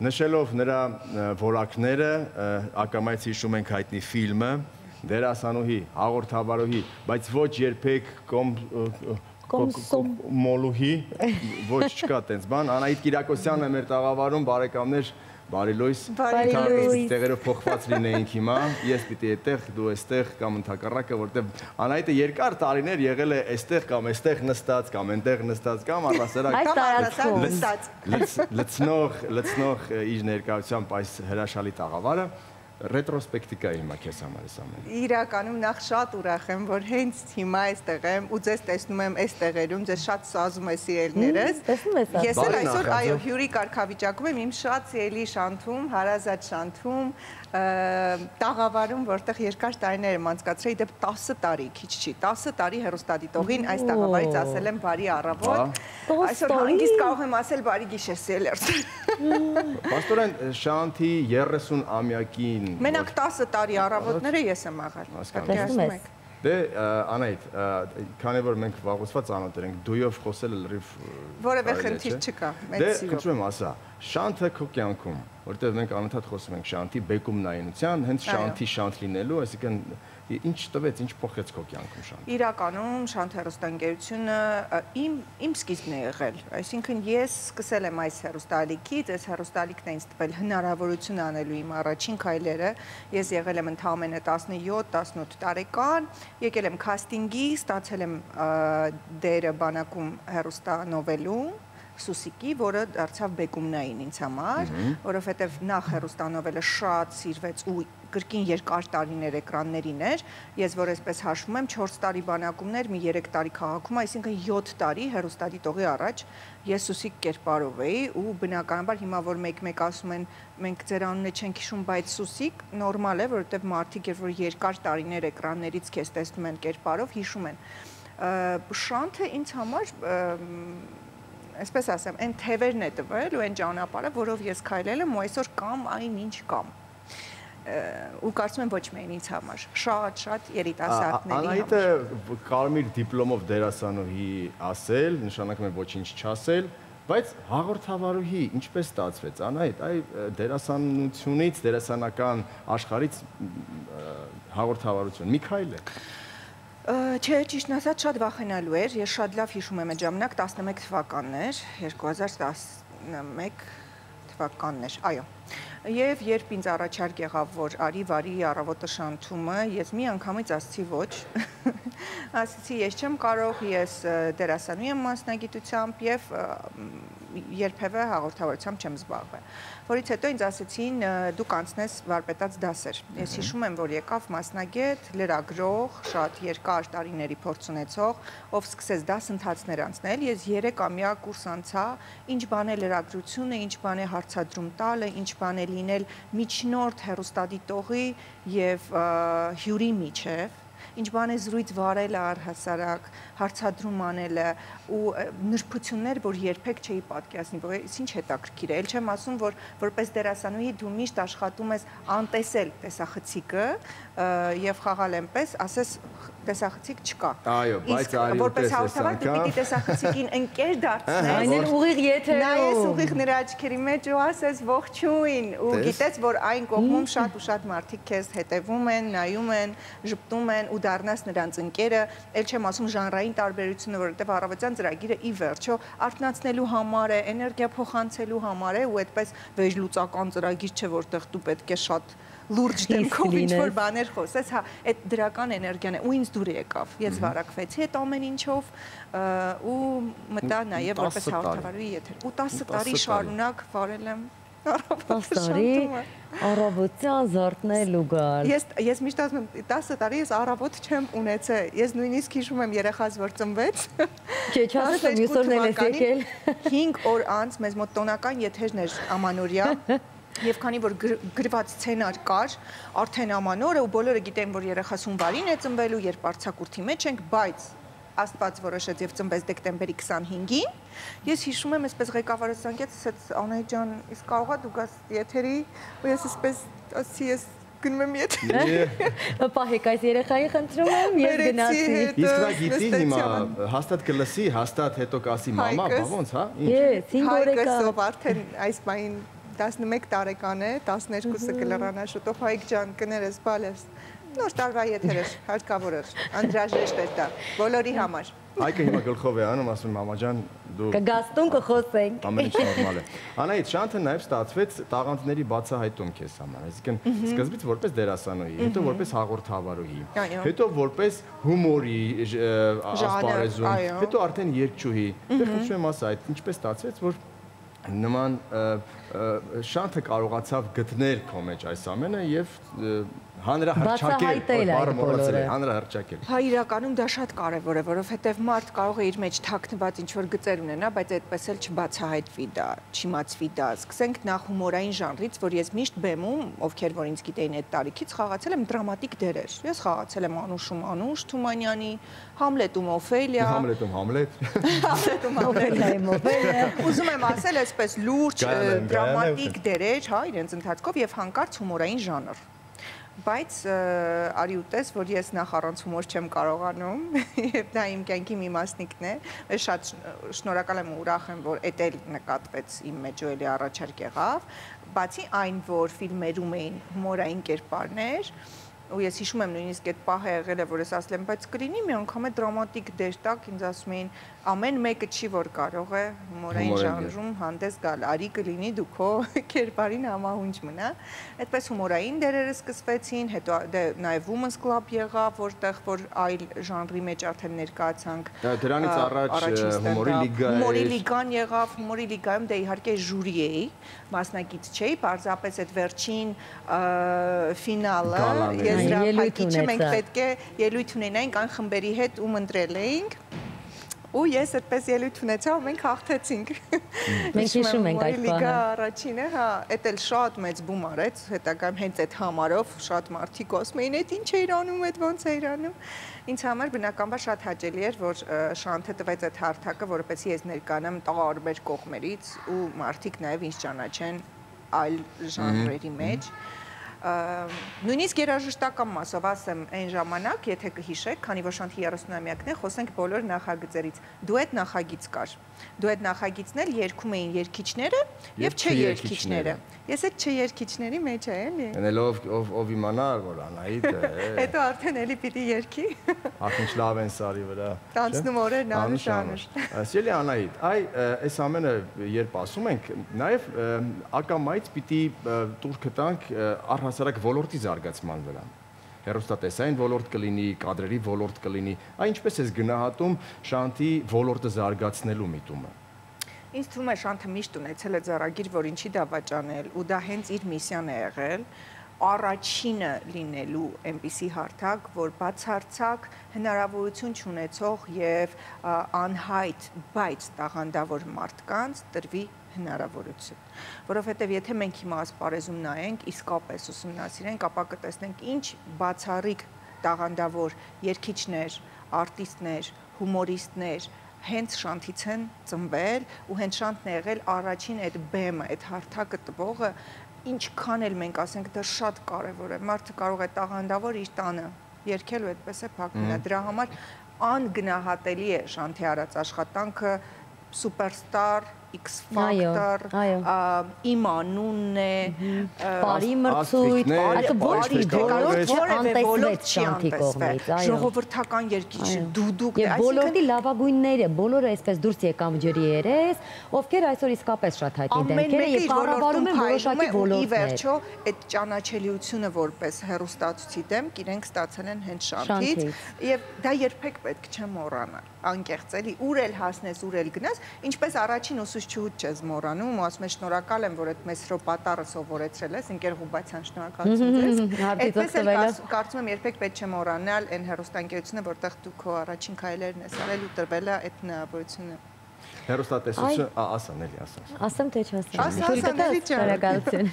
նշելով նրա որակները, ակամայից հիշում ենք հայտնի ֆիլմը, դերասանուհի, հաղորդավարուհի, բայց ոչ երբեք կոմ մոլուհի, ոչ չկա տենց բան, Անահիտ Կիրակոսյանն է մեր տաղավարում, բարեկամներ, Բարի լույս։ Բարի լույս։ Տեղերով փոխված լինեինք հիմա։ Ես պիտի այդտեղ, դու այստեղ կամ ընդհակառակը, որտեվ Անահիտը երկար տարիներ եղել է այստեղ կամ այստեղ նստած կամ այնտեղ նստած կամ առասարակ Այս տարածքում նստած։ լցնող լցնող իր ներկայությամբ այս հրաշալի տաղավարը ռետրոսպեկտիկա է հիմա քեզ համար էս ամենը։ Իրականում նախ շատ ուրախ եմ, որ հենց հիմա այստեղ եմ ու ձեզ տեսնում եմ այս տեղերում, ձեզ շատ սազում է սիրելիներս։ տեսնում ես, Ես էլ այսօր այո հյուրի կարգավիճակում եմ իմ շատ սիրելի շանթում, հարազատ շանթում, տաղավարում, որտեղ երկար տարիներ եմ անցկացրել, դեպ 10 տարի, քիչ չի, 10 տարի հերոստատիտողին այս տաղավարից ասել եմ բարի առավոտ։ Տոս Այսօր հանգիստ կարող եմ ասել բարի գիշեր սիրելիներս։ Պաստորեն Շանթի 30 ամյակին Մենակ 10 տարի առավոտները ես եմ աղալ։ Հասկանում ես։ Դե Անայդ, քանի որ մենք վաղուցված անոթեր ենք, դույով խոսելը լրիվ Որևէ խնդիր չկա, մեծ Դե սիրով։ խնդրում եմ ասա, Շանթը քո կյանքում, որտեղ մենք անընդհատ խոսում ենք Շանթի բեկումնայինության, հենց Շանթի Շանթ լինելու, այսինքն ինչ տվեց, ինչ փոխեց քո կյանքում Շանթը։ Իրականում Շանթ հերոստանգերությունը իմ իմ սկիզբն է եղել։ Այսինքն ես սկսել եմ այս հերոստալիքից, այս հերոստալիքն է ինձ տվել հնարավորություն անելու իմ առաջին քայլերը։ Ես եղել եմ ընդամենը 17-18 տարեկան, եկել եմ քաստինգի, ստացել եմ դերը բանակում հերոստանովելում Սուսիկի, որը դարձավ բեկումնային ինձ համար, որովհետև նախ հերոստանովելը շատ սիրվեց ու կրկին երկար տարիներ էկրաններին էր։ Ես որ այսպես հաշվում եմ 4 տարի բանակումներ, մի 3 տարի քաղաքում, այսինքն 7 տարի հերոստատիտողի առաջ ես Սուսիկ կերպարով էի ու բնականաբար հիմա որ մեկ-մեկ ասում են մենք ձեր անունը չենք հիշում, բայց Սուսիկ նորմալ է, որովհետև մարդիկ երբ որ երկար տարիներ էկրաններից քեզ տեսնում են կերպարով, հիշում են։ Շանթը ինձ համար այսպես ասեմ, այն թևերն է տվել ու այն ճանապարհը, որով ես քայլել եմ ու այսօր կամ այնինչ կամ Ա, ու կարծում եմ ոչ միայն ինձ համար, շատ-շատ երիտասարդների Անահիտը համար։ կարմիր դիպլոմով դերասանուհի ասել, նշանակում է ոչինչ չասել, բայց հաղորդավարուհի ինչպես ստացվեց Անահիտ, այ դերասանությունից, դերասանական աշխարից հաղորդավարություն մի քայլ է։ Չէ, ճիշտն ասած շատ վախենալու էր։ Ես շատ լավ հիշում եմ այդ ժամանակ 11 թվականն էր, 2011 թվականն էր, այո։ Եվ երբ ինձ առաջարկ եղավ, որ արի վարի առավոտը շանթումը, ես մի անգամից ասացի ոչ։ Ասացի, ես չեմ կարող, ես ը, դերասանուհի եմ մասնագիտությամբ եւ երբևէ հաղորդավարությամբ չեմ զբաղվել։ Որից հետո ինձ ասացին, դու կանցնես վարպետաց դասեր։ Ես հիշում եմ, որ եկավ մասնագետ, լրագրող, շատ երկար տարիների փորձ ունեցող, ով սկսեց դասընթացներ անցնել։ Ես 3 ամյա կուրս անցա, ինչ բան է լրագրությունը, ինչ բան է հարցադրում տալը, ինչ բան է լինել միջնորդ հերոստատիտողի եւ հյուրի միջև ինչ բան է զրույց վարելը առհասարակ, հարցադրում անելը ու նրբություններ, որ երբեք չէի պատկերացնի, որ ինչ հետաքրքիր է։ Էլ չեմ ասում, որ որպես դերասանուհի դու միշտ աշխատում ես անտեսել տեսախցիկը եւ խաղալ այնպես, ասես «Խ- տեսախցիկ չկա։ Այո, բայց արի որպես տես հաղորդավար դու պիտի տեսախցիկին ընկեր դարձնես։ Այն էլ ուղիղ եթերում։ Նայես ուղիղ նրա աչքերի մեջ ու ասես ողջույն ու Տես։ գիտես որ այն կողմում շատ ու շատ մարդիկ քեզ հետևում են, նայում են, ժպտում են ու դառնաս նրանց ընկերը, ել չեմ ասում ժանրային տարբերությունը, որովհետև առավոտյան ծրագիրը ի վերջո արթնացնելու համար է, էներգիա փոխանցելու համար է ու այդպես վեժլուծական ծրագիր չէ, որտեղ դու պետք է շատ լուրջ դեմքով ինչ որ բաներ խոսես, հա, այդ դրական էներգիան է ու ինձ դուր եկավ։ Ես վարակվեցի այդ ամեն ինչով ու մտա նաև 10 որպես տարի։ հաղորդավարի եթեր։ Ու 10 10 տարի տարի։ շարունակ վարել եմ 10 տարի առավոտյան զարթնել ու գալ։ Ես ես միշտ ասում եմ 10 տարի ես առավոտ չեմ ունեցել։ Ես նույնիսկ հիշում եմ երեխաս որ ծնվեց։ Չէ, չասես որ մյուս օրն էլ ես եկել։ 5 օր անց մեզ մոտ տոնական եթերն էր ամանորյա Եվ քանի որ գր- գրված սցենար կար, արդեն ամանորը ու բոլորը գիտեն, որ երեխաս հունվարին է ծնվելու, երբ արցակուրթի մեջ ենք, բայց Աստված որոշեց եւ ծնվեց դեկտեմբերի 25-ին։ Ես հիշում եմ, այսպես ղեկավարը ցանկեց, ասեց Անահիտ ջան, իսկ կարողա դու գաս եթերի, ու ես այսպես ասի ես գնում եմ եթեր։ Պահեք այս երեխայի խնդրում եմ, ես գնացի։ հետ։ Իսկ նա գիտի հիմա հաստատ կլսի, հաստատ հետո կասի մամա, բա ոնց, հա։ Ինչ։ Ես 5 Հայկը օրեկա։ սով արդեն այս բային 11 տարեկան է, 12-ը կլրանա շուտով Հայկ ջան, կներես, բալես։ Նոր տարվա եթեր էր, հարկավոր էր, անդրաժեշտ էր դա, բոլորի համար։ Հայկը հիմա գլխով է անում, ասում մամա ջան, դու Կգաստուն կխոսենք։ ամեն ինչ նորմալ է։ Անայդ Շանթը նաև ստացվեց տաղանդների բացահայտում քեզ համար։ Այսինքն սկզբից որպես դերասանուհի, հետո որպես հաղորդավարուհի, հետո որպես հումորի ասպարեզում, հետո արդեն երգչուհի։ Դե խնդրում եմ ասա, այդ ինչպես ստացվեց, որ նման Շանթը կարողացավ գտնել քո մեջ այս ամենը եւ հանրահրճակել, բառը մոռացել եմ, հանրահրճակել։ Հա իրականում դա շատ կարևոր է, որովհետև մարդ կարող է իր մեջ թաքնված ինչ-որ գծեր ունենա, բայց այդպես էլ չբացահայտվի դա, չիմացվի դա։ Սկսենք նախ հումորային ժանրից, որ ես միշտ բեմում, ովքեր որ ինձ գիտեին այդ տարիքից, խաղացել եմ դրամատիկ դերեր։ Ես խաղացել եմ Անուշում Անուշ Թումանյանի, Համլետում Օֆելիա, Համլետում Համլետ։ Համլետում մովելը։ Ուզում եմ ասել այսպես լուրջ դրամատիկ դերեր, հա, իրենց ընթացքով եւ հանկարծ հումորային ժանր։ Բայց արի ուտես, որ ես նախ առանց հումոր չեմ կարողանում եւ դա իմ կյանքի մի մասնիկն է։ Ես շատ շն- շնորհակալ եմ ու ուրախ եմ, որ էդ էլ նկատվեց իմ մեջ ու էլի առաջարկ եղավ։ Բացի այն, որ ֆիլմերում էին հումորային կերպարներ, ու ես հիշում եմ նույնիսկ այդ պահը եղել է, որ ես ասել եմ, բայց կլինի մի անգամ է դրամատիկ դեր տակ, ինձ ասում էին, ամեն մեկը չի որ կարող է հումորային ժանրում հանդես գալ, արի կլինի դու քո կերպարին համահունչ մնա։ Այդպես հումորային դերերը սկսվեցին, հետո դե նաև Women's Club եղավ, որտեղ որ այլ ժանրի մեջ արդեն ներկայացանք։ դրանից առաջ, հումորի լիգա Հումորի էր։ լիգան եղավ, հումորի լիգայում դե իհարկե ժյուրի էի, մասնակից չէի, պարզապես այդ վերջին ֆինալը ես Հրապարակիչը մենք պետք է ելույթ ունենայինք այն խմբերի հետ, ում ընտրել էինք։ Ու ես այդպես ելույթ ունեցա, ու մենք հաղթեցինք։ Մենք հիշում ենք այդ Հումորի լիգա առաջինը, հա, էդ էլ շատ մեծ բում արեց, հետագայում հենց այդ համարով շատ մարդիկ ասում էին, այդ ինչ էր անում, այդ ոնց էր անում։ Ինձ համար բնականաբար շատ հաճելի էր, որ Շանթը տվեց այդ հարթակը, որովհետեւ ես ներկանամ տարբեր կողմերից ու մարդիկ նաև ինձ ճանաչեն այլ ժանրերի մեջ։ Ա, նույնիսկ երաժշտական մասով ասեմ այն ժամանակ, եթե կհիշեք, քանի որ Շանթի 30-ամյակն է, խոսենք բոլոր նախագծերից։ Դուետ նախագիծ կար։ Դուետ նախագիծն էլ երգում էին երգիչները եւ չերգիչները։ երգիչները։ Ես այդ չէ երգիչների մեջ եմ, էլի։ Այնելով ով ով իմանա որ Անահիտ է։ Հետո արդեն էլի պիտի երգի։ Արդեն լավ են սարի վրա։ Տանցնում օրերն անուշ։ Սիրելի Անահիտ, այ այս ամենը երբ ասում ենք, նաև ը, ակամայից պիտի ը, տուր կտանք ը, առհասարակ ոլորտի զարգացման վրա հերոստատեսային ոլորտ կլինի, կադրերի ոլորտ կլինի, այ ինչպես ես գնահատում Շանթի ոլորտը զարգացնելու միտումը։ Ինձ թվում է Շանթը միշտ ունեցել է ծառագիր, որ ինչի դավաճանել ու դա հենց իր միսիան է եղել առաջինը լինելու այնպիսի հարթակ, որ բացարձակ հնարավորություն չունեցող եւ անհայտ, բայց տաղանդավոր մարդկանց տրվի հնարավորություն, որովհետև եթե մենք հիմա ասպարեզում նայենք, իսկապես ուսումնասիրենք, ապա կտեսնենք ինչ բացառիկ տաղանդավոր երգիչներ, արտիստներ, հումորիստներ հենց շանթից են ծնվել ու հենց շանթն է եղել առաջին այդ բեմը, այդ հարթակը տվողը, ինչքան էլ մենք ասենք դա շատ կարևոր է։ Մարդը կարող է տաղանդավոր իր տանը երկել ու այդպես է փակվում։ Դրա համար անգնահատելի է շանթի արած աշխատանքը սուպերստար X Factor, իմ անունն է, Բարի մրցույթ, այդ ոչ կարողացել չանտեսվեց շանթի կողմից, այո։ Ժողովրդական երկիչը, Այո։ դուդուկ, Եվ բոլորի լավագույնները, բոլորը այսպես դուրս եկան ջրի երես, ովքեր այսօր իսկապես շատ հայտնի դեմքեր են եւ կառավարում են որոշակի ու ի ոլորտներ։ վերջո այդ ճանաչելիությունը որպես հերոստացուցի դեմ իրենք ստացել են հենց շանթից եւ դա երբեք պետք չէ մոռանալ անկեղծ էլի ուր էլ հասնես ուր էլ գնաս ինչպես առաջին ուսուցչուհուց չես մոռանում ու ասում ես շնորհակալ եմ որ այդ մեծ հրոպատարը սովորեցրել ես ընկեր Ղուբացյան շնորհակալություն ձեզ Հարբիծով այդպես էլ կարծում եմ երբեք պետք չէ մոռանալ այն հերոստանգերությունը որտեղ դու քո առաջին քայլերն ես արել ու տրվել է այդ հնարավորությունը Հերոստատեսություն, ասան էլի, ասան։ Ասեմ թե չասեմ։ ջան։ շնորհակալություն։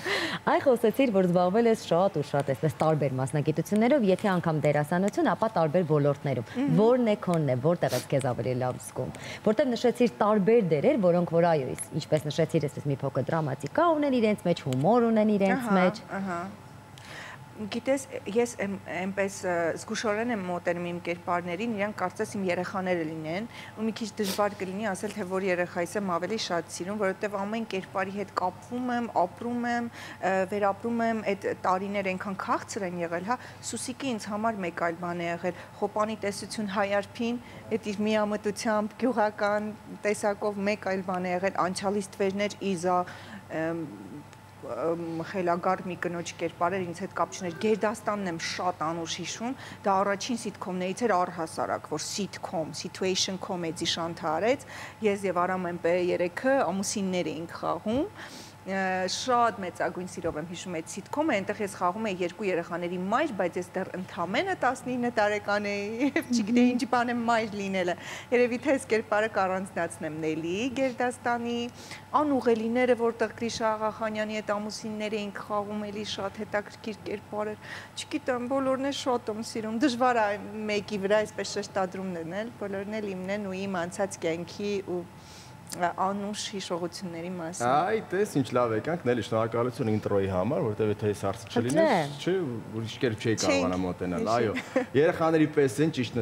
Այ խոսեցիր, որ զբաղվել ես շատ ու շատ այսպես տարբեր մասնագիտություններով, եթե անգամ դերասանություն, ապա տարբեր ոլորտներում։ Որն է քոնն է, որտեղ ես քեզ ավելի լավ զգում։ Որտեղ նշեցիր տարբեր դերեր, որոնք որ այո, ինչպես նշեցիր, այսպես մի փոքր դրամատիկա ունեն իրենց մեջ, հումոր ունեն իրենց մեջ։ ահա Գիտես, ես այնպես զգուշորեն եմ մոտենում իմ կերպարներին, իրանք կարծես իմ երեխաները լինեն, ու մի քիչ դժվար կլինի ասել, թե որ երեխայիս եմ ավելի շատ սիրում, որովհետև ամեն կերպարի հետ կապվում եմ, ապրում եմ, վերապրում եմ, այդ տարիներ այնքան քաղցր են եղել, հա, Սուսիկի ինձ համար մեկ այլ բան է եղել, Խոպանի տեսություն հայարփին, այդ իր միամտությամբ, գյուղական տեսակով մեկ այլ բան է եղել, անցյալից թվերներ իզա խելագար մի կնոջ կերպարեր ինձ հետ կապ չուներ։ Գերդաստանն եմ շատ անուշ հիշում, դա առաջին սիթքոմներից էր առհասարակ, որ sitcom, situation comedy շանթ արեց։ Ես եւ Արամ Էմպե երեքը ամուսիններ էինք խաղում շատ մեծագույն սիրով եմ հիշում այդ սիտկոմը, այնտեղ ես խաղում էի երկու երեխաների մայր, բայց ես դեռ ընդամենը 19 տարեկան էի եւ չգիտեի ինչ բան եմ մայր լինելը։ Երևի թե այս կերպարը կառանձնացնեմ Նելի Գերդաստանի անուղելիները, որտեղ Գրիշա Աղախանյանի հետ ամուսիններ էինք խաղում, էլի շատ հետաքրքիր կերպար էր։ Չգիտեմ, բոլորն է շատ եմ սիրում։ Դժվար է մեկի վրա այսպես շեշտադրում դնել, բոլորն էլ իմն են ու իմ անցած կյանքի ու անուշ հիշողությունների մասին։ Այ, տես ինչ լավ եկանք, Նելի, շնորհակալություն ինտրոյի համար, որտեղ եթե այս հարցը չլիներ, չէ, ուրիշ կերպ չէի կարողանա մոտենալ։ Այո, երեխաների պես են ճիշտ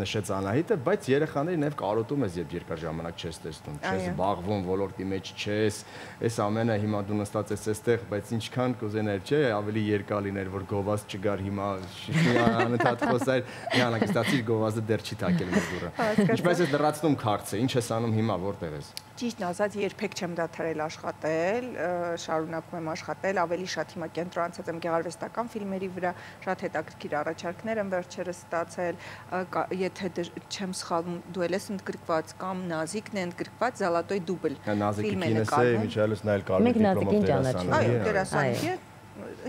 նշեց Անահիտը, բայց երեխաների նաև կարոտում ես, երբ երկար ժամանակ չես տեսնում, չես զբաղվում, ոլորտի մեջ չես, այս ամենը հիմա դու նստած ես այստեղ, բայց ինչքան կուզեներ, չէ, ավելի երկար լիներ, որ գովազ չգար հիմա, անընդհատ խոսայր, մի անակստացիր գովազը դեռ չի թակել մեր դուրը։ Ինչպես է դրացնում քարծը, ինչ ես անում հիմա, որտեղ ես։ Ճիշտն ասած, երբեք չեմ դադարել աշխատել, շարունակում եմ աշխատել, ավելի շատ հիմա կենտրոնացած եմ գեղարվեստական ֆիլմերի վրա, շատ հետաքրքիր առաջարկներ եմ վերջերս ստացել, եթե չեմ սխալվում, դու ելես ընդգրկված կամ Նազիկն է ընդգրկված Զալատոյ դուբլ։ Նազիկի կինս է, միջալս նայել կարմիր դիպլոմով դերասան։ Այո, դերասան է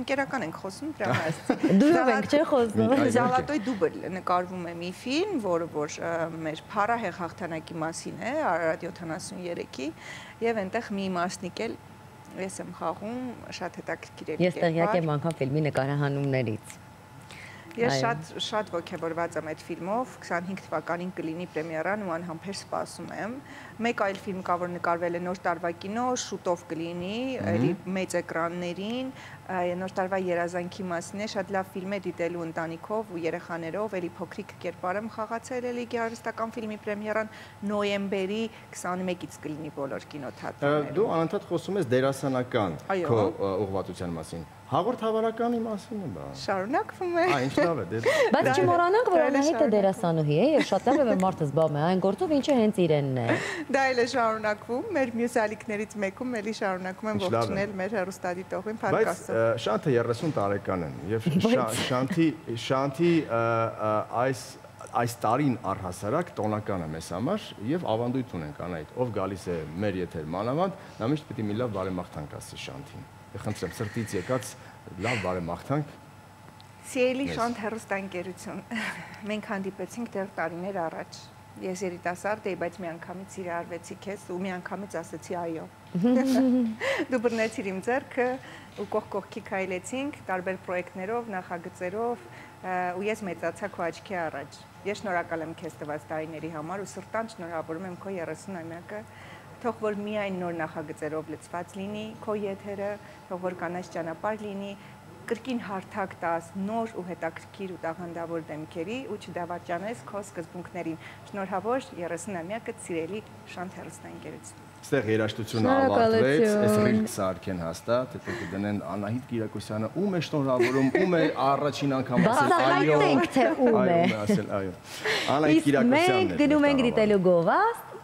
ընկերական ենք խոսում դրա մաս։ Դուրով ենք չէ խոսում։ Զալատոյ դուբլ նկարվում է մի ֆիլմ, որը որ մեր փարահեղ հաղթանակի մասին է, Արարատ 73-ի, եւ այնտեղ մի մասնիկ էլ ես եմ խաղում, շատ հետաքրքիր է։ Ես տեղյակ եմ անգամ ֆիլմի նկարահանումներից։ Ես շատ շատ ողջավորված եմ այդ ֆիլմով, 25 թվականին կլինի պրեմիերան ու անհամբեր սպասում եմ։ Մեկ այլ ֆիլմ կա, որ նկարվել է նոր տարվա կինո, շուտով կլինի, էլի մեծ էկրաններին, նոր տարվա երազանքի մասին է, շատ լավ ֆիլմ է դիտելու ընտանիքով ու երեխաներով, էլի փոքրիկ կերպար եմ խաղացել, էլի գեղարվեստական ֆիլմի պրեմիերան նոյեմբերի 21-ից կլինի բոլոր կինոթատրոններում։ Դու անընդհատ խոսում ես դերասանական քո ուղղվածության մասին։ Հաղորդավարականի մասին է բա։ Շարունակվում է։ Այ ինչ լավ է, դե։ Բայց չմոռանանք, որ Անահիտը դերասանուհի է եւ շատ լավ է որ մարդը զբաղվում է այն գործով, ինչը հենց իրենն է։ Դա էլ է շարունակվում, մեր մյուս ալիքներից մեկում էլի շարունակում եմ ողջունել մեր հերոստադիտողին Փարքասը։ Շանթը 30 տարեկան են եւ Շանթի Շանթի այս այս տարին առհասարակ տոնական է մեզ համար եւ ավանդույթ ունենք անայդ ով գալիս է մեր եթեր մանավանդ նա միշտ պիտի մի լավ բարեմաղթանք ասի Շանթին խնդրեմ սրտից եկած լավ բարեմաղթանք Սիրելի Շանթ հերոստանգերություն մենք հանդիպեցինք դեռ տարիներ առաջ ես երիտասարդ էի, բայց մի անգամից իրարվեցի քեզ ու մի անգամից ասեցի այո։ Դու բռնեցիր իմ ձեռքը ու կողք կողքի քայլեցինք տարբեր պրոյեկտներով, նախագծերով ու ես մեծացա քո աչքի առաջ։ Ես շնորհակալ եմ քեզ տված տարիների համար ու սրտան շնորհավորում եմ քո 30-ամյակը թող որ միայն նոր նախագծերով լցված լինի քո եթերը, թող որ կանաչ ճանապարհ լինի, կրկին հարթակ տաս նոր ու հետաքրքիր ու տաղանդավոր դեմքերի ու չդավաճանես քո սկզբունքներին։ Շնորհավոր 30-ամյակը սիրելի Շանթ հերոստանգերություն։ Այստեղ երաշտությունը ավարտվեց, այս ռիլք սարքեն հաստատ, հետո կդնեն Անահիտ Կիրակոսյանը, ում է շնորհավորում, ում է առաջին անգամ ասել այո։ Բացատրենք թե ում է։ Այո, ասել այո։ Անահիտ Կիրակոսյանն է։ Մենք գնում ենք դիտելու գովաստ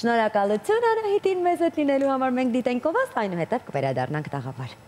Շնորհակալություն Անահիտին մեզ հետ լինելու համար։ Մենք դիտենք ով աստ այնուհետև կվերադառնանք տաղավար։